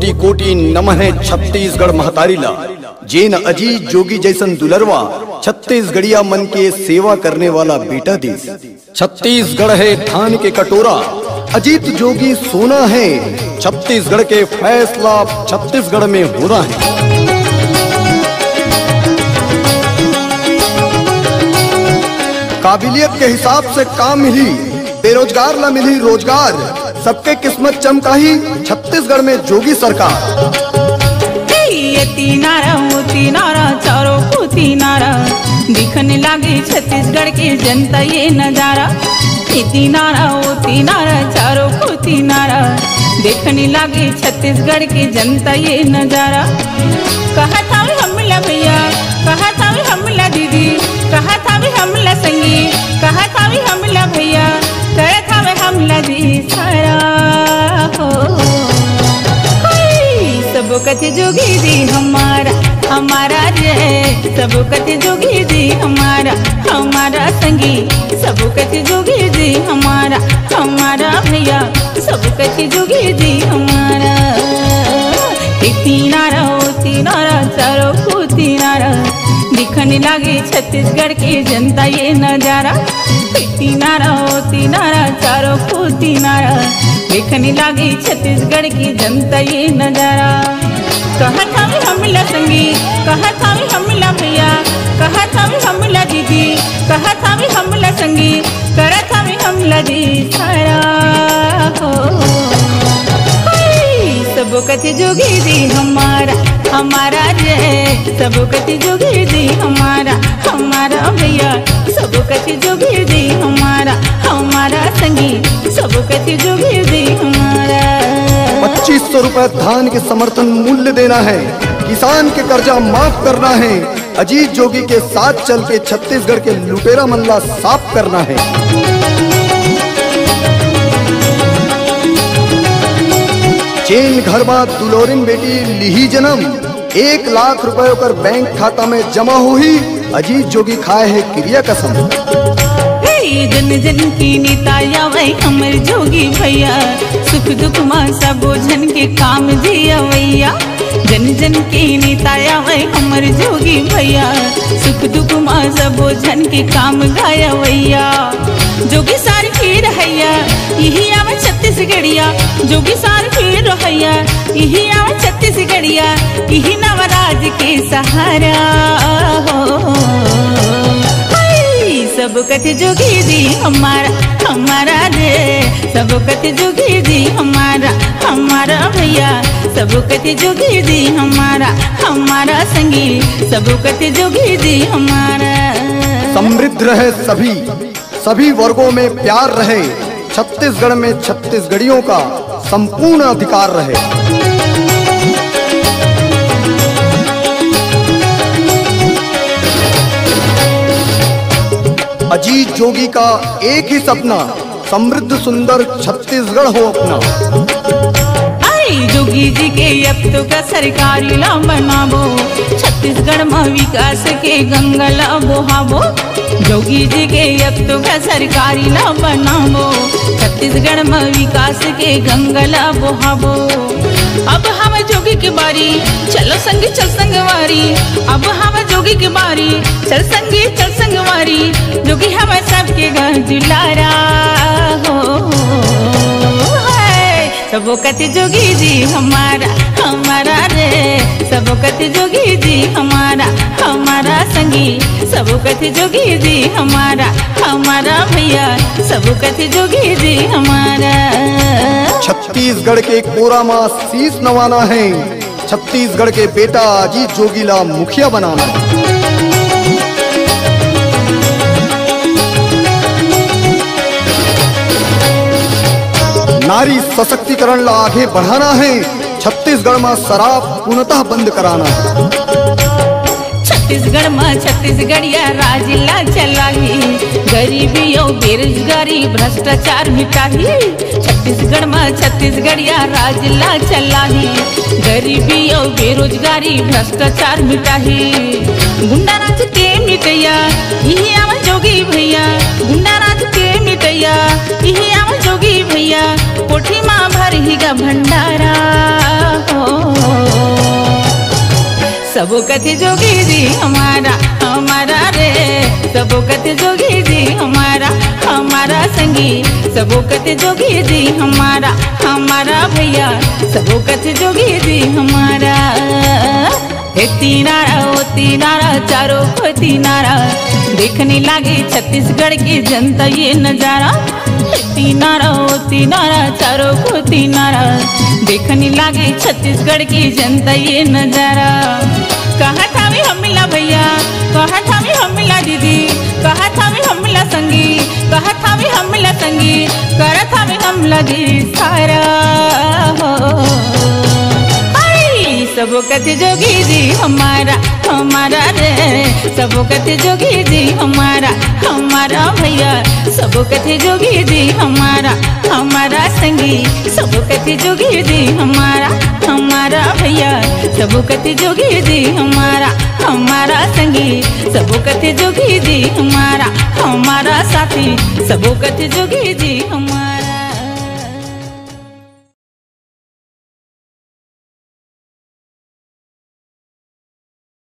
कोटि कोटि नमन है छत्तीसगढ़ महतारीला। जेन अजीत जोगी जैसन दुलरवा छत्तीसगढ़िया मन के सेवा करने वाला बेटा देश छत्तीसगढ़ है धान के कटोरा। अजीत जोगी सोना है। छत्तीसगढ़ के फैसला छत्तीसगढ़ में होना है। काबिलियत के हिसाब से काम मिली बेरोजगार ला मिली रोज़गार। सबके किस्मत चमकाही छत्तीसगढ़ में जोगी सरकार। तीनारा तीनारा, चारों तीनारा। दिखने लगे छत्तीसगढ़ की जनता ये नज़ारा। ये तीनारा, वो तीनारा, चारों को तीनारा। देखने लगे छत्तीसगढ़ की जनता ये नज़ारा। कहा था हमला भैया, कहा था हमला दीदी, कहा था हमला संगी, कहा था हमला भैया। हमला सारा हो। सब कथे जोगी दी हमारा हमारा रे सब कथे जोगी दी हमारा हमारा संगी। सब कथे जोगी दी हमारा हमारा भैया। सब कथे जोगी दी हमारा। तीनारा ओ तीनारा चारो को तीनारा दिखने लगे छत्तीसगढ़ की जनता ये नज़ारा। तीनारा ओ तीनारा चारों को तीनारा देखने लगे छत्तीसगढ़ की जनता ये नज़ारा। कहा था भी हमला संगी? कहा था भी हमला भैया? कहा था भी हमला दीदी? कहा था भी हमला संगी? करा था भी हमला दी सारा हो। सब जोगी दी हमारा हमारा रे सब कथे जोगी दी हमारा हमारा भैया। सब कथे जोगी दी हमारा हमारा संगी। सब कथे जोगी दी हमारा। पच्चीस सौ रूपए धान के समर्थन मूल्य देना है। किसान के कर्जा माफ़ करना है। अजीत जोगी के साथ चल के छत्तीसगढ़ के लुटेरा मल्ला साफ़ करना है। चेन घर बात दुलोरिन बेटी लिही जन्म। एक लाख रुपए ओकर बैंक खाता में जमा हुई। अजीत जोगी खाए है क्रिया कसम। जन जन की निताया वही हमर जोगी भैया। सुख दुख माँ सब जन के काम जिया भैया जन जन की निताया वही हमर जोगी भैया। सुख दुख माँ सब जन के काम गाया भैया जोगी सार की रहैया यही आवा छत्तीसगढ़िया। जोगी सार की रहैया यही आवा छत्तीसगढ़िया। यही नवराज के सहारा सब कथे जोगी दी हमारा हमारा रे। सब कथे जोगी दी हमारा हमारा भैया। सब कथे जोगी दी हमारा हमारा संगी। सब कथे जोगी दी हमारा। समृद्ध रहे सभी। सभी वर्गों में प्यार रहे, छत्तीसगढ़ में छत्तीसगढ़ियों का संपूर्ण अधिकार रहे। अजीत जोगी का एक ही सपना, समृद्ध सुंदर छत्तीसगढ़ हो अपना। जोगी जी के अब तो का सरकारी ला बनाबो छत्तीसगढ़ में विकास के गंगला बोहाबो जोगी जी के अब का सरकारी ला बनाबो छत्तीसगढ़ में विकास के गंगला बोहाबो अब हम जोगी के बारी, चलो संग चल संगवारी। अब हम जोगी के बारी, चल संगी चल संगवारी। जोगी हम सबके घर दुलारा हो सब कति जोगी जी हमारा हमारा रे। सब कति जोगी जी हमारा हमारा संगी। सब कति जोगी जी हमारा हमारा भैया। सब कति जोगी जी हमारा। छत्तीसगढ़ के कोरा माँ शीस नवाना है। छत्तीसगढ़ के बेटा अजीत जोगीला मुखिया बनाना। नारी सशक्तिकरण ला आगे बढ़ाना है। छत्तीसगढ़ में शराब पूर्णतः बंद कराना। है छत्तीसगढ़ में छत्तीसगढ़िया राजिला चलाही। गरीबी और बेरोजगारी, भ्रष्टाचार मिटाही। छत्तीसगढ़ में छत्तीसगढ़िया राजिला चलाही। गरीबी और बेरोजगारी, भ्रष्टाचार मिटाही। गुंडा राज के मिटैया यही आवा जोगी भैया। गुंडा राज के मिटैया यही आवा जोगी भैया। कोठी माँ भर भंडारा। सबो कथी जोगी जी हमारा हमारा रे। सबो कथी जोगी जी हमारा हमारा संगी। सबो कथी जोगी जी हमारा हमारा भैया। सबो कथी जोगी जी हमारा। हे तीनारा, ओ तीनारा, चारों को तीनारा। देखने लागे छत्तीसगढ़ की जनता ये नज़ारा। तीनारा ओ तीनारा, चारों को तीनारा। देखने लागे छत्तीसगढ़ की जनता ये नज़ारा। कहा था भी हम मिला भैया? कहा था भी हम मिला दीदी? कहा था भी हम मिला संगी? कहा था भी हम मिला संगी? करा था भी हम लगी सारा हो। सबो कथे जोगी जी हमारा हमारा रे। सबो कथे जोगी जी हमारा हमारा भैया। सबो कथे जोगी जी हमारा हमारा संगी। सबो कथे जोगी जी हमारा हमारा भैया। सबो कथे जोगी जी हमारा हमारा संगी। सबो कथे जोगी जी हमारा हमारा साथी। सबो कथे जोगी जी हमारा।